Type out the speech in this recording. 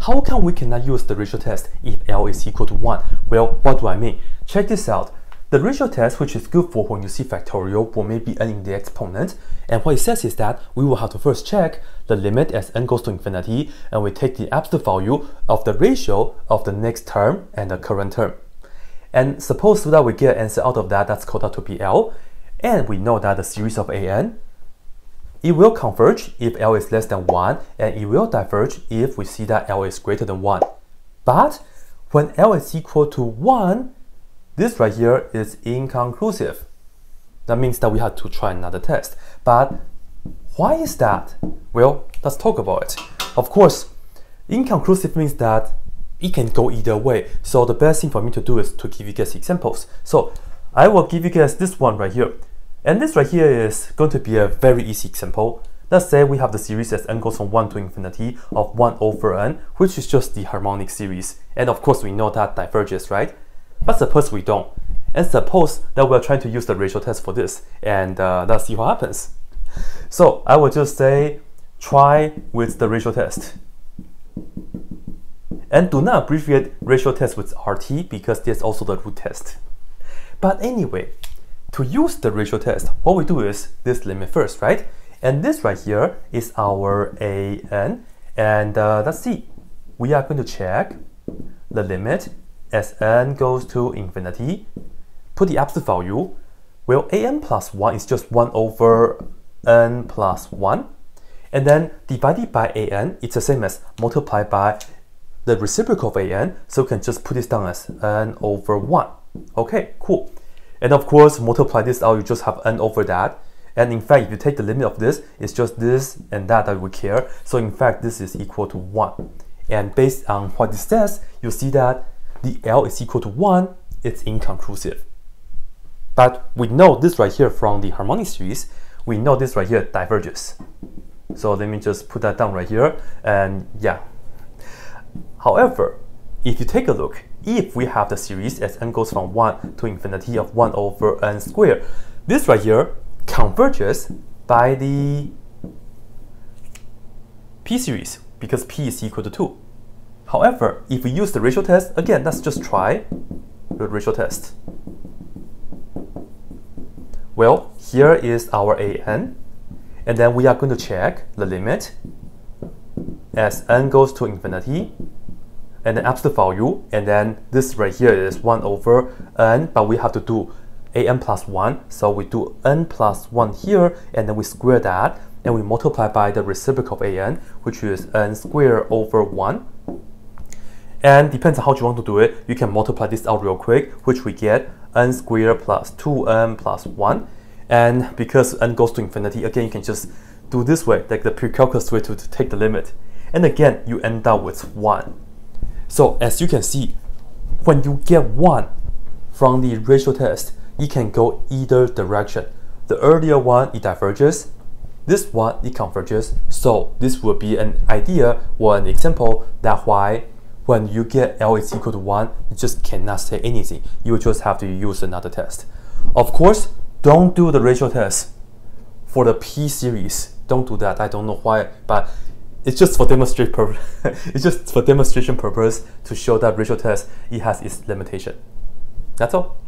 How come we cannot use the ratio test if L is equal to 1? Well, what do I mean? Check this out. The ratio test, which is good for when you see factorial for maybe n in the exponent, and what it says is that we will have to first check the limit as n goes to infinity, and we take the absolute value of the ratio of the next term and the current term. And suppose that we get an answer out of that, that's called out to be L, and we know that the series of an it will converge if L is less than 1, and it will diverge if we see that L is greater than 1. But when L is equal to 1, this right here is inconclusive. That means that we have to try another test. But why is that? Well, let's talk about it. Of course, inconclusive means that it can go either way. So the best thing for me to do is to give you guys examples. So I will give you guys this one right here. And this right here is going to be a very easy example. Let's say we have the series as n goes from 1 to infinity of 1 over n, which is just the harmonic series. And of course we know that diverges, right? But suppose we don't. And suppose that we're trying to use the ratio test for this. And uh, let's see what happens. So I will just say, try with the ratio test. And do not abbreviate ratio test with RT because there's also the root test. But anyway, to use the ratio test, what we do is this limit first, right? And this right here is our AN. And uh, let's see, we are going to check the limit as n goes to infinity. Put the absolute value. Well, an plus 1 is just 1 over n plus 1. And then divided by an, it's the same as multiplied by the reciprocal of an. So we can just put this down as n over 1. Okay, cool. And of course, multiply this out, you just have n over that. And in fact, if you take the limit of this, it's just this and that that we care. So in fact, this is equal to 1. And based on what this says, you see that the L is equal to 1, it's inconclusive. But we know this right here from the harmonic series, we know this right here diverges. So let me just put that down right here, and yeah. However, if you take a look, if we have the series as n goes from 1 to infinity of 1 over n squared, this right here converges by the p series because p is equal to 2. However, if we use the ratio test, again, let's just try the ratio test. Well, here is our an, and then we are going to check the limit as n goes to infinity and then absolute value, and then this right here is 1 over n, but we have to do an plus 1, so we do n plus 1 here, and then we square that, and we multiply by the reciprocal of an, which is n squared over 1. And depends on how you want to do it, you can multiply this out real quick, which we get n squared plus 2n plus 1. And because n goes to infinity, again, you can just do this way, like the pre-calculus way to, to take the limit. And again, you end up with 1. So as you can see, when you get 1 from the ratio test, it can go either direction. The earlier one, it diverges. This one, it converges. So this will be an idea or an example that why when you get L is equal to 1, you just cannot say anything. You just have to use another test. Of course, don't do the ratio test for the P series. Don't do that. I don't know why, but it's just for demonstrate it's just for demonstration purpose to show that ratio test it has its limitation. That's all.